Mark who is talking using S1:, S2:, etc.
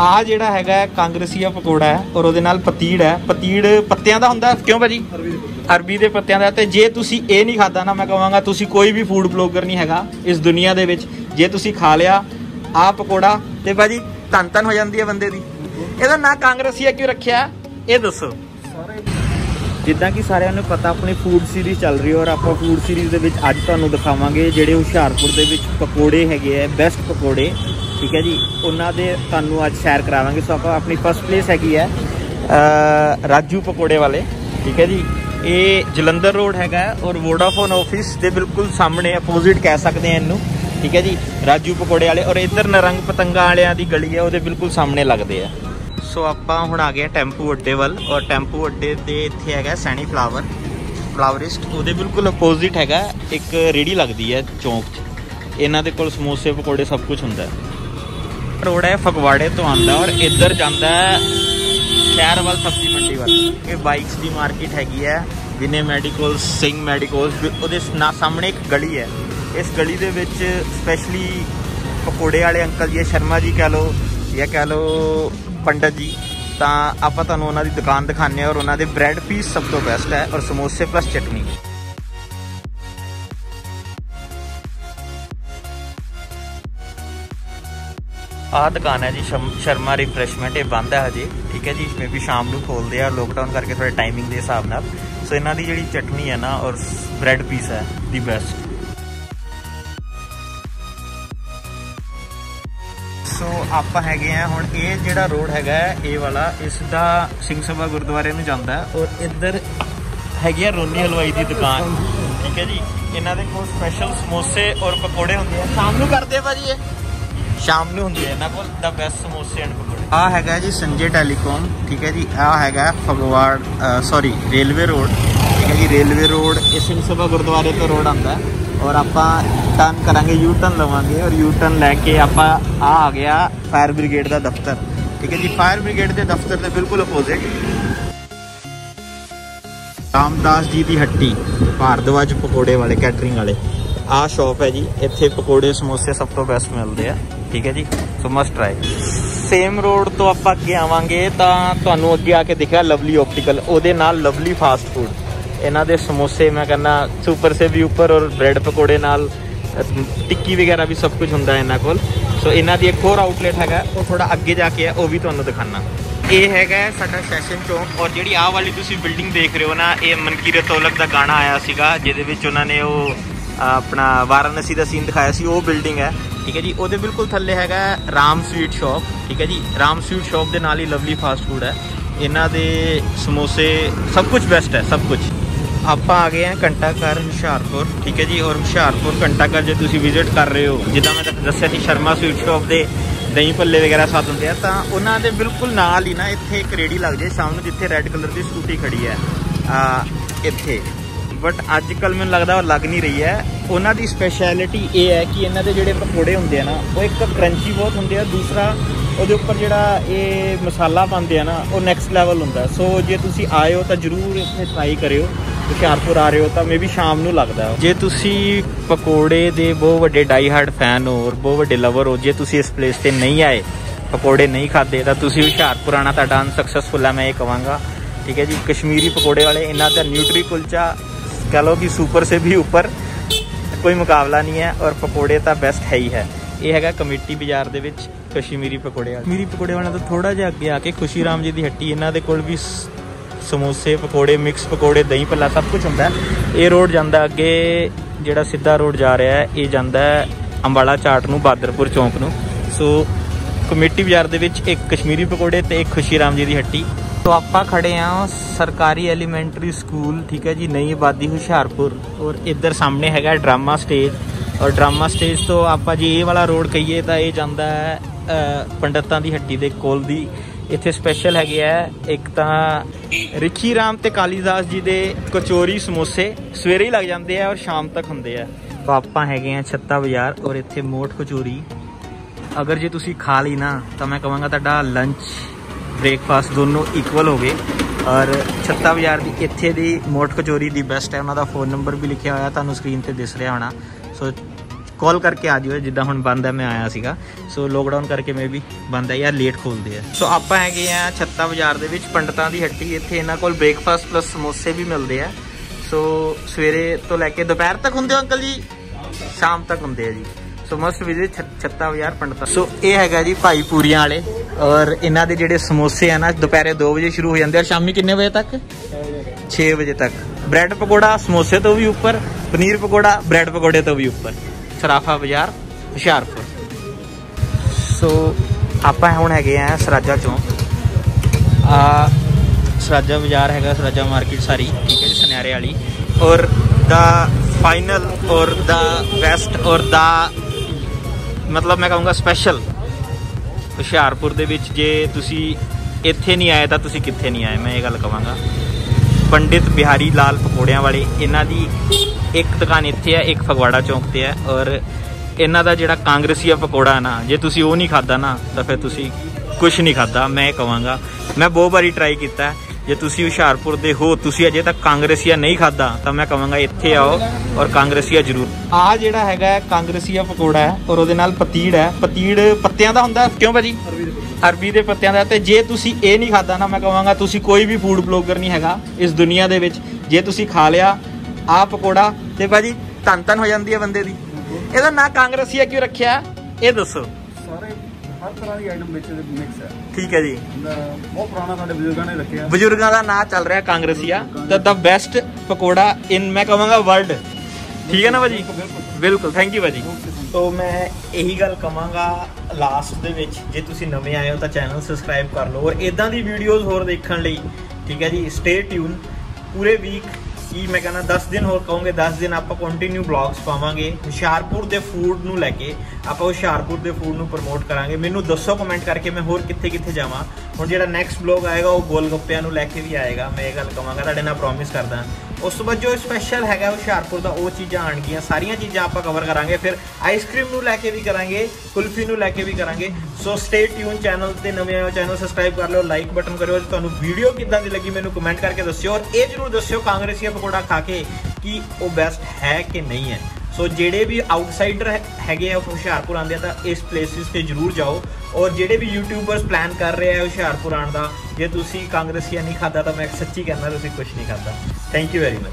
S1: ਆ ਜਿਹੜਾ ਹੈਗਾ ਕਾਂਗਰਸੀਆ ਪਕੌੜਾ ਹੈ ਔਰ ਉਹਦੇ ਨਾਲ ਪਤੀੜ ਹੈ। ਪਤੀੜ ਪੱਤਿਆਂ ਦਾ ਹੁੰਦਾ ਹੈ, ਕਿਉਂ ਭਾਜੀ? ਅਰਬੀ ਦੇ ਪੱਤਿਆਂ ਦਾ। ਤੇ ਜੇ ਤੁਸੀਂ ਇਹ ਨਹੀਂ ਖਾਦਾ ਨਾ ਮੈਂ ਕਹਾਂਗਾ ਤੁਸੀਂ ਕੋਈ ਵੀ ਫੂਡ ਬਲੌਗਰ ਨਹੀਂ ਹੈਗਾ ਇਸ ਦੁਨੀਆ ਦੇ ਵਿੱਚ। ਜੇ ਤੁਸੀਂ ਖਾ ਲਿਆ ਆ ਪਕੌੜਾ ਤੇ ਭਾਜੀ ਧੰਨ ਧੰਨ ਹੋ ਜਾਂਦੀ ਹੈ ਬੰਦੇ ਦੀ। ਇਹਦਾ ਨਾਂ ਕਾਂਗਰਸੀਆ ਕਿਉਂ ਰੱਖਿਆ ਇਹ ਦੱਸੋ। ਜਿੱਦਾਂ ਕਿ ਸਾਰਿਆਂ ਨੂੰ ਪਤਾ ਆਪਣੀ ਫੂਡ ਸੀਰੀਜ਼ ਚੱਲ ਰਹੀ ਹੈ ਔਰ ਆਪਾਂ ਫੂਡ ਸੀਰੀਜ਼ ਦੇ ਵਿੱਚ ਅੱਜ ਤੁਹਾਨੂੰ ਦਿਖਾਵਾਂਗੇ ਜਿਹੜੇ ਹੁਸ਼ਿਆਰਪੁਰ ਦੇ ਵਿੱਚ ਪਕੌੜੇ ਹੈਗੇ ਆ ਬੈਸਟ ਪਕੌੜੇ। ਠੀਕ ਹੈ ਜੀ। ਉਹਨਾਂ ਦੇ ਤੁਹਾਨੂੰ ਅੱਜ ਸ਼ੇਅਰ ਕਰਾਵਾਂਗੇ। ਸੋ ਆਪਾਂ ਆਪਣੀ ਫਸਟ ਪਲੇਸ ਹੈਗੀ ਹੈ ਰਾਜੂ ਪਕੌੜੇ ਵਾਲੇ, ਠੀਕ ਹੈ ਜੀ। ਇਹ ਜਲੰਧਰ ਰੋਡ ਹੈਗਾ ਔਰ ਵੋਡਾਫੋਨ ਆਫਿਸ ਦੇ ਬਿਲਕੁਲ ਸਾਹਮਣੇ ਅਪੋਜ਼ਿਟ ਕਹਿ ਸਕਦੇ ਆ ਇਹਨੂੰ, ਠੀਕ ਹੈ ਜੀ। ਰਾਜੂ ਪਕੌੜੇ ਵਾਲੇ ਔਰ ਇੱਧਰ ਨਰੰਗ ਪਤੰਗਾ ਵਾਲਿਆਂ ਦੀ ਗਲੀ ਹੈ, ਉਹਦੇ ਬਿਲਕੁਲ ਸਾਹਮਣੇ ਲੱਗਦੇ ਆ। ਸੋ ਆਪਾਂ ਹੁਣ ਆ ਗਏ ਟੈਂਪੂ ਅੱਡੇ ਵੱਲ ਔਰ ਟੈਂਪੂ ਅੱਡੇ ਤੇ ਇੱਥੇ ਹੈਗਾ ਸੈਣੀ ਫਲਾਵਰ ਫਲਾਵਰਿਸਟ ਉਹਦੇ ਬਿਲਕੁਲ ਅਪੋਜ਼ਿਟ ਹੈਗਾ ਇੱਕ ਰੇੜੀ ਲੱਗਦੀ ਹੈ ਚੌਂਕ 'ਚ। ਇਹਨਾਂ ਦੇ ਕੋਲ ਸਮੋਸੇ, ਪਕੌੜੇ ਸਭ ਕੁਝ ਹੁੰਦਾ ਹੈ। ਰੋਡ ਹੈ ਫਗਵਾੜੇ ਤੋਂ ਆਂਦਾ ਔਰ ਇੱਧਰ ਜਾਂਦਾ ਹੈ ਸ਼ਹਿਰ ਵੱਲ ਸਬਜ਼ੀ ਮੰਡੀ ਵੱਲ। ਇਹ ਬਾਈਕਸ ਦੀ ਮਾਰਕੀਟ ਹੈਗੀ ਹੈ ਵਿਨੇ ਮੈਡੀਕਲ ਸਿੰਘ ਮੈਡੀਕਲ ਉਹਦੇ ਨਾ ਸਾਹਮਣੇ ਇੱਕ ਗਲੀ ਹੈ। ਇਸ ਗਲੀ ਦੇ ਵਿੱਚ ਸਪੈਸ਼ਲੀ ਪਕੌੜੇ ਵਾਲੇ ਅੰਕਲ ਜੀ ਸ਼ਰਮਾ ਜੀ ਕਹਿ ਲਓ ਜਾਂ ਕਹਿ ਲਓ ਪੰਡਤ ਜੀ, ਤਾਂ ਆਪਾਂ ਤੁਹਾਨੂੰ ਉਹਨਾਂ ਦੀ ਦੁਕਾਨ ਦਿਖਾਉਂਦੇ ਹਾਂ ਔਰ ਉਹਨਾਂ ਦੇ ਬ੍ਰੈਡ ਪੀਸ ਸਭ ਤੋਂ ਬੈਸਟ ਹੈ ਔਰ ਸਮੋਸੇ ਪਲੱਸ ਚਟਨੀ। ਆਹ ਦੁਕਾਨ ਹੈ ਜੀ ਸ਼ਮ- ਸ਼ਰਮਾ ਰਿਫਰੈਸ਼ਮੈਂਟ ਇਹ ਬੰਦ ਹੈ ਹਜੇ ਠੀਕ ਹੈ ਜੀ ਮੇਬੀ ਸ਼ਾਮ ਨੂੰ ਖੋਲਦੇ ਆ ਲੋਕਡਾਊਨ ਕਰਕੇ ਥੋੜੇ ਟਾਈਮਿੰਗ ਦੇ ਹਿਸਾਬ ਨਾਲ। ਸੋ ਇਹਨਾਂ ਦੀ ਜਿਹੜੀ ਚਟਨੀ ਹੈ ਨਾ ਔਰ ਬ੍ਰੈਡ ਪੀਸ ਹੈ ਦੀ ਬੈਸਟ ਸੋ ਆਪਾਂ ਹੈਗੇ ਆ ਹੁਣ ਇਹ ਜਿਹੜਾ ਰੋਡ ਹੈਗਾ ਹੈ, ਇਹ ਵਾਲਾ ਇਸ ਦਾ ਸਿੰਘ ਸਭਾ ਗੁਰਦੁਆਰੇ ਨੂੰ ਜਾਂਦਾ ਔਰ ਇੱਧਰ ਹੈਗੀ ਆ ਰੋਨੀ ਹਲਵਾਈ ਦੀ ਦੁਕਾਨ। ਠੀਕ ਹੈ ਜੀ ਇਹਨਾਂ ਦੇ ਕੋਲ ਸਪੈਸ਼ਲ ਸਮੋਸੇ ਔਰ ਪਕੌੜੇ ਹੁੰਦੇ ਆ। ਸ਼ਾਮ ਨੂੰ ਕਰਦੇ ਆ ਭਾਜੀ ਇਹ। ਸ਼ਾਮ ਨੂੰ ਹੁੰਦੀ ਹੈ। ਇਹਨਾਂ ਕੋਲ ਦਾ ਬੈਸਟ ਸਮੋਸੇ ਐਂਡ ਪਕੌੜੇ। ਆ ਹੈਗਾ ਜੀ ਸੰਜੇ ਟੈਲੀਕਾਮ ਠੀਕ ਹੈ ਜੀ। ਆ ਹੈਗਾ ਫਗਵਾੜ ਸੌਰੀ ਰੇਲਵੇ ਰੋਡ ਠੀਕ ਹੈ ਜੀ। ਰੇਲਵੇ ਰੋਡ ਇਹ ਸਿੰਘ ਸਭਾ ਗੁਰਦੁਆਰੇ ਤੋਂ ਰੋਡ ਆਉਂਦਾ ਔਰ ਆਪਾਂ ਟਰਨ ਕਰਾਂਗੇ ਯੂ ਟਰਨ ਲਵਾਂਗੇ ਔਰ ਯੂ ਟਰਨ ਲੈ ਕੇ ਆਪਾਂ ਆ ਆ ਗਿਆ ਫਾਇਰ ਬ੍ਰਿਗੇਡ ਦਾ ਦਫ਼ਤਰ ਠੀਕ ਹੈ ਜੀ। ਫਾਇਰ ਬ੍ਰਿਗੇਡ ਦੇ ਦਫ਼ਤਰ ਦੇ ਬਿਲਕੁਲ ਅਪੋਜ਼ਿਟ ਰਾਮਦਾਸ ਜੀ ਦੀ ਹੱਟੀ ਭਾਰਦਵਾਜ ਪਕੌੜੇ ਵਾਲੇ ਕੈਟਰਿੰਗ ਵਾਲੇ। ਆਹ ਸ਼ਾਪ ਹੈ ਜੀ, ਇੱਥੇ ਪਕੌੜੇ, ਸਮੋਸੇ ਸਭ ਤੋਂ ਬੈਸਟ ਮਿਲਦੇ ਆ। ਠੀਕ ਹੈ ਜੀ? So must try same road ਤੋਂ ਆਪਾਂ ਅੱਗੇ ਆਵਾਂਗੇ ਤਾਂ ਤੁਹਾਨੂੰ ਅੱਗੇ ਆ ਕੇ ਦਿਖਿਆ ਲਵਲੀ ਆਪਟੀਕਲ ਉਹਦੇ ਨਾਲ ਲਵਲੀ ਫਾਸਟ ਫੂਡ ਇਹਨਾਂ ਦੇ ਸਮੋਸੇ ਮੈਂ ਕਹਿੰਦਾ ਸੁਪਰ ਸੇ ਵੀ ਉੱਪਰ ਔਰ ਬ੍ਰੈਡ ਪਕੌੜੇ ਨਾਲ ਟਿੱਕੀ ਵਗੈਰਾ ਵੀ ਸਭ ਕੁਝ ਹੁੰਦਾ ਇਹਨਾਂ ਕੋਲ। ਸੋ ਇਹਨਾਂ ਦੀ ਇੱਕ ਹੋਰ ਆਊਟਲੈਟ ਹੈਗਾ, ਉਹ ਥੋੜਾ ਅੱਗੇ ਜਾ ਕੇ ਹੈ ਉਹ ਵੀ ਤੁਹਾਨੂੰ ਦਿਖਾਣਾ ਇਹ ਹੈਗਾ ਸਾਡਾ ਸੈਸ਼ਨ ਚੌਂਕ ਔਰ ਜਿਹੜੀ ਆਹ ਵਾਲੀ ਤੁਸੀਂ ਬਿਲਡਿੰਗ ਦੇਖ ਰਹੇ ਹੋ ਨਾ, ਇਹ ਮਨਕੀਰਤ ਤੋਲਕ ਦਾ ਗਾਣਾ ਆਇਆ ਸੀਗਾ, ਜਿਹਦੇ ਵਿੱਚ ਉਹਨਾਂ ਨੇ ਉਹ ਆਪਣਾ ਵਾਰਾਣਸੀ ਦਾ ਸੀਨ ਦਿਖਾਇਆ ਸੀ, ਉਹ ਬਿਲਡਿੰਗ ਹੈ। ਠੀਕ ਹੈ ਜੀ, ਉਹਦੇ ਬਿਲਕੁਲ ਥੱਲੇ ਹੈਗਾ ਰਾਮ ਸਵੀਟ ਸ਼ਾਪ ਠੀਕ ਹੈ ਜੀ, ਰਾਮ ਸਵੀਟ ਸ਼ਾਪ ਦੇ ਨਾਲ ਹੀ ਲਵਲੀ ਫਾਸਟ ਫੂਡ ਹੈ। ਇਹਨਾਂ ਦੇ ਸਮੋਸੇ, ਸਭ ਕੁਝ ਬੈਸਟ ਹੈ, ਸਭ ਕੁਝ। ਆਪਾਂ ਆ ਗਏ ਹਾਂ ਘੰਟਾਘਰ ਹੁਸ਼ਿਆਰਪੁਰ। ਠੀਕ ਹੈ ਜੀ, ਔਰ ਹੁਸ਼ਿਆਰਪੁਰ ਘੰਟਾ ਘਰ ਜੇ ਤੁਸੀਂ ਵਿਜ਼ਿਟ ਕਰ ਰਹੇ ਹੋ, ਜਿੱਦਾਂ ਮੈਂ ਤੁਹਾਨੂੰ ਦੱਸਿਆ ਸੀ, ਸ਼ਰਮਾ ਸਵੀਟ ਸ਼ਾਪ ਦੇ ਦਹੀਂ ਭੱਲੇ ਵਗੈਰਾ ਸਾਥ ਹੁੰਦੇ ਆ, ਤਾਂ ਉਹਨਾਂ ਦੇ ਬਿਲਕੁਲ ਨਾਲ ਹੀ ਨਾ ਇੱਥੇ ਇੱਕ ਰੇੜੀ ਲੱਗ ਜੇ ਸ਼ਾਮ ਨੂੰ ਜਿੱਥੇ ਰੈੱਡ ਕਲਰ ਦੀ ਸਕੂਟੀ ਖੜੀ ਹੈ। ਆ ਇੱਥੇ। ਬਟ ਅੱਜ ਕੱਲ ਮੈਨੂੰ ਲੱਗਦਾ ਉਹ ਲੱਗ ਨਹੀਂ ਰਹੀ ਹੈ। ਉਹਨਾਂ ਦੀ ਸਪੈਸ਼ਲਿਟੀ ਇਹ ਹੈ ਕਿ ਇਹਨਾਂ ਦੇ ਜਿਹੜੇ ਪਕੌੜੇ ਹੁੰਦੇ ਆ ਨਾ, ਉਹ ਇੱਕ ਕਰੰਚੀ ਬਹੁਤ ਹੁੰਦੇ ਆ। ਦੂਸਰਾ, ਉਹਦੇ ਉੱਪਰ ਜਿਹੜਾ ਇਹ ਮਸਾਲਾ ਪਾਉਂਦੇ ਆ ਨਾ, ਉਹ ਨੈਕਸਟ ਲੈਵਲ ਹੁੰਦਾ। ਸੋ ਜੇ ਤੁਸੀਂ ਆਏ ਹੋ ਤਾਂ ਜਰੂਰ ਇੱਥੇ ਟਰਾਈ ਕਰਿਓ। ਹੁਸ਼ਿਆਰਪੁਰ ਆ ਰਹੇ ਹੋ ਤਾਂ ਮੇਬੀ ਸ਼ਾਮ ਨੂੰ ਲੱਗਦਾ ਜੇ ਤੁਸੀਂ ਪਕੌੜੇ ਦੇ ਬਹੁਤ ਵੱਡੇ ਡਾਈ ਹਾਰਡ ਫੈਨ ਹੋ ਔਰ ਬਹੁਤ ਵੱਡੇ ਲਵਰ ਹੋ, ਜੇ ਤੁਸੀਂ ਇਸ ਪਲੇਸ ਤੇ ਨਹੀਂ ਆਏ, ਪਕੌੜੇ ਨਹੀਂ ਖਾਦੇ ਤਾਂ ਤੁਸੀਂ ਹੁਸ਼ਿਆਰਪੁਰ ਆਣਾ ਤੁਹਾਡਾ ਅਨਸਕਸੈਸਫੁਲ ਹੈ, ਮੈਂ ਇਹ ਕਹਾਂਗਾ। ਠੀਕ ਹੈ ਜੀ, ਕਸ਼ਮੀਰੀ ਪਕੌੜੇ ਵਾਲੇ, ਇਹਨਾਂ ਦਾ ਨਿਊਟਰੀ ਕੁਲਚਾ ਕਹ ਲਓ ਕਿ ਸੁਪਰ ਸੇ ਵੀ ਉੱਪਰ ਕੋਈ ਮੁਕਾਬਲਾ ਨਹੀਂ ਹੈ ਔਰ ਪਕੌੜੇ ਤਾਂ ਬੈਸਟ ਹੈ ਹੀ ਹੈ। ਇਹ ਹੈਗਾ ਕਮੇਟੀ ਬਾਜ਼ਾਰ ਦੇ ਵਿੱਚ ਕਸ਼ਮੀਰੀ ਪਕੌੜੇ ਵਾਲਾ। ਕਸ਼ਮੀਰੀ ਪਕੌੜੇ ਵਾਲਾ ਤੋਂ ਥੋੜਾ ਜਿਹਾ ਅੱਗੇ ਆ ਕੇ ਖੁਸ਼ੀ ਰਾਮ ਜੀ ਦੀ ਹੱਟੀ, ਇਹਨਾਂ ਦੇ ਕੋਲ ਵੀ ਸਮੋਸੇ, ਪਕੌੜੇ ਮਿਕਸ ਪਕੌੜੇ, ਦਹੀਂ ਭੱਲਾ ਸਭ ਕੁਝ ਹੁੰਦਾ ਇਹ ਰੋਡ ਜਾਂਦਾ ਅੱਗੇ, ਜਿਹੜਾ ਸਿੱਧਾ ਰੋਡ ਜਾ ਰਿਹਾ ਹੈ, ਇਹ ਜਾਂਦਾ ਅੰਬਾਲਾ ਚਾਟ ਨੂੰ, ਬਾਦਰਪੁਰ ਚੌਂਕ ਨੂੰ। ਸੋ ਕਮੇਟੀ ਬਾਜ਼ਾਰ ਦੇ ਵਿੱਚ ਇੱਕ ਕਸ਼ਮੀਰੀ ਪਕੌੜੇ ਤੇ ਇੱਕ ਖੁਸ਼ੀ ਰਾਮ ਜੀ ਦੀ ਹੱਟੀ। तो ਆਪਾਂ ਖੜੇ ਆ ਸਰਕਾਰੀ ਐਲੀਮੈਂਟਰੀ ਸਕੂਲ, ਠੀਕ ਹੈ ਜੀ, ਨਈ ਆਬਾਦੀ ਹੁਸ਼ਿਆਰਪੁਰ ਔਰ ਇੱਧਰ ਸਾਹਮਣੇ ਹੈਗਾ ਡਰਾਮਾ ਸਟੇਜ ਔਰ ਡਰਾਮਾ ਸਟੇਜ ਤੋਂ ਆਪਾਂ ਜੀ ਇਹ ਵਾਲਾ ਰੋਡ ਕਹੀਏ ਤਾਂ ਇਹ ਜਾਂਦਾ ਹੈ ਪੰਡਤਾਂ ਦੀ ਹੱਟੀ ਦੇ ਕੋਲ ਦੀ। ਇੱਥੇ ਸਪੈਸ਼ਲ ਹੈਗੇ ਆ, ਇੱਕ ਤਾਂ ਰਿਖੀ ਰਾਮ ਤੇ ਕਾਲੀਦਾਸ ਜੀ ਦੇ ਕਚੋਰੀ ਸਮੋਸੇ ਸਵੇਰੇ ਹੀ ਲੱਗ ਜਾਂਦੇ ਆ ਔਰ ਸ਼ਾਮ ਤੱਕ ਹੁੰਦੇ ਆ। ਆਪਾਂ ਹੈਗੇ ਆ ਛੱਤਾ ਬਾਜ਼ਾਰ ਔਰ ਇੱਥੇ ਮੋਠ ਕਚੋਰੀ। ਅਗਰ ਜੇ ਤੁਸੀਂ ਖਾ ਲਈ ਨਾ ਤਾਂ ਮੈਂ ਕਹਾਂਗਾ ਤੁਹਾਡਾ ਲੰਚ ਬ੍ਰੇਕਫਾਸਟ ਦੋਨੋਂ ਇਕੁਅਲ ਹੋ ਗਏ। ਔਰ ਛੱਤਾ ਬਾਜ਼ਾਰ ਦੀ ਇੱਥੇ ਦੀ ਮੋਟ ਕਚੋਰੀ ਦੀ ਬੈਸਟ ਹੈ। ਉਹਨਾਂ ਦਾ ਫੋਨ ਨੰਬਰ ਵੀ ਲਿਖਿਆ ਹੋਇਆ, ਤੁਹਾਨੂੰ ਸਕਰੀਨ ਤੇ ਦਿਸ ਰਿਹਾ ਹੋਣਾ। ਸੋ ਕਾਲ ਕਰਕੇ ਆ ਜਿਓ, ਜਿੱਦਾਂ ਹੁਣ ਬੰਦ ਹੈ, ਮੈਂ ਆਇਆ ਸੀਗਾ। ਸੋ ਲੋਕਡਾਊਨ ਕਰਕੇ ਮੇ ਵੀ ਬੰਦ ਹੈ, ਯਾਰ ਲੇਟ ਖੋਲਦੇ ਆ। ਸੋ ਆਪਾਂ ਹੈਗੇ ਆ ਛੱਤਾ ਬਾਜ਼ਾਰ ਦੇ ਵਿੱਚ, ਪੰਡਤਾਂ ਦੀ ਹੱਟੀ। ਇੱਥੇ ਇਹਨਾਂ ਕੋਲ ਬ੍ਰੇਕਫਾਸਟ ਪਲੱਸ ਸਮੋਸੇ ਵੀ ਮਿਲਦੇ ਆ। ਸੋ ਸਵੇਰੇ ਤੋਂ ਲੈ ਕੇ ਦੁਪਹਿਰ ਤੱਕ ਹੁੰਦੇ ਹੋ, ਅੰਕਲ ਜੀ? ਸ਼ਾਮ ਤੱਕ ਹੁੰਦੇ ਆ ਜੀ। ਸੋ ਮਸਟ ਵਿਜ਼ਿਟ ਛੱਤਾ ਬਾਜ਼ਾਰ, ਪੰਡਤਾਂ। ਸੋ ਇਹ ਹੈਗਾ ਜੀ ਭਾਈ ਪੂਰੀਆਂ ਵਾਲੇ। ਔਰ ਇਹਨਾਂ ਦੇ ਜਿਹੜੇ ਸਮੋਸੇ ਆ ਨਾ, ਦੁਪਹਿਰੇ 2 ਵਜੇ ਸ਼ੁਰੂ ਹੋ ਜਾਂਦੇ ਆ ਸ਼ਾਮੀ ਕਿੰਨੇ ਵਜੇ ਤੱਕ? 6 ਵਜੇ ਤੱਕ। ਬ੍ਰੈਡ ਪਕੌੜਾ ਸਮੋਸੇ ਤੋਂ ਵੀ ਉੱਪਰ, ਪਨੀਰ ਪਕੌੜਾ ਬ੍ਰੈਡ ਪਕੌੜੇ ਤੋਂ ਵੀ ਉੱਪਰ। ਸਰਾਫਾ ਬਾਜ਼ਾਰ, ਹੁਸ਼ਿਆਰਪੁਰ। ਸੋ, ਆਪਾਂ ਹੁਣ ਹੈਗੇ ਆ ਸਰਾਜਾ ਚੌਂਕ। ਆ, ਸਰਾਜਾ ਬਾਜ਼ਾਰ ਹੈਗਾ, ਸਰਾਜਾ ਮਾਰਕੀਟ ਸਾਰੀ, ਠੀਕ ਹੈ ਜੀ, ਸੁਨਿਆਰੇ ਵਾਲੀ। ਔਰ ਦਾ ਫਾਈਨਲ, ਔਰ ਦਾ ਬੈਸਟ ਔਰ ਦਾ, ਮਤਲਬ ਮੈਂ ਕਹੂੰਗਾ ਸਪੈਸ਼ਲ। ਹੁਸ਼ਿਆਰਪੁਰ ਦੇ ਵਿੱਚ ਜੇ ਤੁਸੀਂ ਇੱਥੇ ਨਹੀਂ ਆਏ ਤਾਂ ਤੁਸੀਂ ਕਿੱਥੇ ਨਹੀਂ ਆਏ? ਮੈਂ ਇਹ ਗੱਲ ਕਹਾਂਗਾ ਪੰਡਿਤ ਬਿਹਾਰੀ ਲਾਲ ਪਕੌੜਿਆਂ ਵਾਲੇ, ਇਹਨਾਂ ਦੀ ਇੱਕ ਦੁਕਾਨ ਇੱਥੇ ਹੈ ਇੱਕ ਫਗਵਾੜਾ ਚੌਂਕ ਤੇ ਹੈ ਔਰ ਇਹਨਾਂ ਦਾ ਜਿਹੜਾ ਕਾਂਗਰਸੀਆ ਪਕੌੜਾ ਨਾ, ਜੇ ਤੁਸੀਂ ਉਹ ਨਹੀਂ ਖਾਦਾ ਨਾ, ਤਾਂ ਫਿਰ ਤੁਸੀਂ ਕੁਝ ਨਹੀਂ ਖਾਦਾ ਮੈਂ ਕਹਾਂਗਾ ਮੈਂ ਬਹੁਤ ਵਾਰੀ ਟਰਾਈ ਕੀਤਾ। ਜੇ ਤੁਸੀਂ ਹੁਸ਼ਿਆਰਪੁਰ ਦੇ ਹੋ ਤੁਸੀਂ ਅਜੇ ਤੱਕ ਕਾਂਗਰਸੀਆ ਨਹੀਂ ਖਾਦਾ ਤਾਂ ਮੈਂ ਕਹਾਂਗਾ ਇੱਥੇ ਆਓ ਔਰ ਕਾਂਗਰਸੀਆ ਜ਼ਰੂਰ। ਆ ਜਿਹੜਾ ਹੈਗਾ ਕਾਂਗਰਸੀਆ ਪਕੌੜਾ ਹੈ ਔਰ ਉਹਦੇ ਨਾਲ ਪਤੀੜ ਹੈ। ਪਤੀੜ ਪੱਤਿਆਂ ਦਾ ਹੁੰਦਾ ਕਿਉਂ ਭਾਜੀ? ਅਰਬੀ ਦੇ ਪੱਤਿਆਂ ਦਾ ਤੇ ਜੇ ਤੁਸੀਂ ਇਹ ਨਹੀਂ ਖਾਦਾ ਨਾ ਮੈਂ ਕਹਾਂਗਾ ਤੁਸੀਂ ਕੋਈ ਵੀ ਫੂਡ ਬਲੌਗਰ ਨਹੀਂ ਹੈਗਾ ਇਸ ਦੁਨੀਆ ਦੇ ਵਿੱਚ। ਜੇ ਤੁਸੀਂ ਖਾ ਲਿਆ ਆ ਪਕੌੜਾ ਤੇ ਭਾਜੀ ਧੰਨ ਧੰਨ ਹੋ ਜਾਂਦੀ ਹੈ ਬੰਦੇ ਦੀ। ਇਹਦਾ ਨਾਂ ਕਾਂਗਰਸੀਆ ਕਿਉਂ ਰੱਖਿਆ ਇਹ ਦੱਸੋ।
S2: ਸਾਰੇ ਹਰ ਤਰ੍ਹਾਂ ਦੀ ਆਈਟਮ ਵਿੱਚ ਮਿਕਸ ਹੈ।
S1: ਠੀਕ ਹੈ ਜੀ।
S2: ਬਹੁਤ ਪੁਰਾਣਾ ਸਾਡੇ ਬਜ਼ੁਰਗਾਂ ਨੇ ਰੱਖਿਆ।
S1: ਬਜ਼ੁਰਗਾਂ ਦਾ ਨਾਂ ਚੱਲ ਰਿਹਾ ਕਾਂਗਰਸੀਆ। ਤਾਂ ਦਾ ਬੈਸਟ ਪਕੌੜਾ ਇਨ ਮੈਂ ਕਹਾਂਗਾ ਵਰਲਡ ਠੀਕ ਹੈ ਨਾ ਭਾਜੀ? ਬਿਲਕੁਲ ਥੈਂਕ ਯੂ ਭਾਜੀ। ਤੋ ਮੈਂ ਇਹੀ ਗੱਲ ਕਵਾਂਗਾ ਲਾਸਟ ਦੇ ਵਿੱਚ ਜੇ ਤੁਸੀਂ ਨਵੇਂ ਆਏ ਹੋ ਤਾਂ ਚੈਨਲ ਸਬਸਕ੍ਰਾਈਬ ਕਰ ਲਓ। ਔਰ ਇਦਾਂ ਦੀ ਵੀਡੀਓਜ਼ ਹੋਰ ਦੇਖਣ ਲਈ ਠੀਕ ਹੈ ਜੀ ਸਟੇ ਟਿਊਨ ਪੂਰੇ ਵੀਕ ਕੀ ਮੈਂ ਕਹਿੰਦਾ 10 ਦਿਨ ਹੋਰ ਕਹੋਗੇ 10 ਦਿਨ ਆਪਾਂ ਕੰਟੀਨਿਊ ਬਲੌਗਸ ਪਾਵਾਂਗੇ। ਹੁਸ਼ਿਆਰਪੁਰ ਦੇ ਫੂਡ ਨੂੰ ਲੈ ਕੇ ਆਪਾਂ ਹੁਸ਼ਿਆਰਪੁਰ ਦੇ ਫੂਡ ਨੂੰ ਪ੍ਰਮੋਟ ਕਰਾਂਗੇ। ਮੈਨੂੰ ਦੱਸੋ ਕਮੈਂਟ ਕਰਕੇ, ਮੈਂ ਹੋਰ ਕਿੱਥੇ ਕਿੱਥੇ ਜਾਵਾਂ। ਹੁਣ ਜਿਹੜਾ ਨੈਕਸਟ ਬਲੌਗ ਆਏਗਾ, ਉਹ ਗੋਲ ਗੱਪਿਆਂ ਨੂੰ ਲੈ ਕੇ ਵੀ ਆਏਗਾ। ਮੈਂ ਇਹ ਗੱਲ ਕਹਾਂਗਾ ਤੁਹਾਡੇ ਨਾਲ ਪ੍ਰੋਮਿਸ ਕਰਦਾ। ਉਸ ਤੋਂ ਬਾਅਦ ਜੋ ਸਪੈਸ਼ਲ ਹੈਗਾ ਹੁਸ਼ਿਆਰਪੁਰ ਦਾ, ਉਹ ਚੀਜ਼ਾਂ ਆਣਗੀਆਂ। ਸਾਰੀਆਂ ਚੀਜ਼ਾਂ ਆਪਾਂ ਕਵਰ ਕਰਾਂਗੇ। ਫਿਰ ਆਈਸਕ੍ਰੀਮ ਨੂੰ ਲੈ ਕੇ ਵੀ ਕਰਾਂਗੇ, ਕੁਲਫੀ ਨੂੰ ਲੈ ਕੇ ਵੀ ਕਰਾਂਗੇ। ਸੋ ਸਟੇ ਟਿਊਨ ਚੈਨਲ ਤੇ, ਨਵੇਂ ਆਏ ਚੈਨਲ ਸਬਸਕ੍ਰਾਈਬ ਕਰ ਲਿਓ ਲਾਈਕ ਬਟਨ ਕਰਿਓ। ਤੁਹਾਨੂੰ ਵੀਡੀਓ ਕਿੱਦਾਂ ਦੀ ਲੱਗੀ ਮੈਨੂੰ ਕਮੈਂਟ ਕਰਕੇ ਦੱਸਿਓ। ਔਰ ਇਹ ਜਰੂਰ ਦੱਸਿਓ, ਕਾਂਗਰਸੀਆ ਪਕੌੜਾ ਖਾ ਕੇ ਕਿ ਉਹ ਬੈਸਟ ਹੈ ਕਿ ਨਹੀਂ ਹੈ। ਸੋ ਜਿਹੜੇ ਵੀ ਆਊਟਸਾਈਡਰ ਹੈਗੇ ਆ ਹੁਸ਼ਿਆਰਪੁਰ ਆਉਂਦੇ ਆ ਤਾਂ ਇਸ ਪਲੇਸਿਸ ਤੇ ਜਰੂਰ ਜਾਓ। ਔਰ ਜਿਹੜੇ ਵੀ ਯੂਟਿਊਬਰਸ ਪਲਾਨ ਕਰ ਰਹੇ ਆ ਹੁਸ਼ਿਆਰਪੁਰ ਆਉਣ ਦਾ, ਜੇ ਤੁਸੀਂ ਕਾਂਗਰਸੀਆ ਨਹੀਂ ਖਾਦਾ ਤਾਂ ਮੈਂ ਸੱਚੀ ਕਹਿੰਦਾ, ਤੁਸੀਂ ਕੁਝ ਨਹੀਂ ਖਾਦਾ ਥੈਂਕ ਯੂ ਵੈਰੀ ਮਚ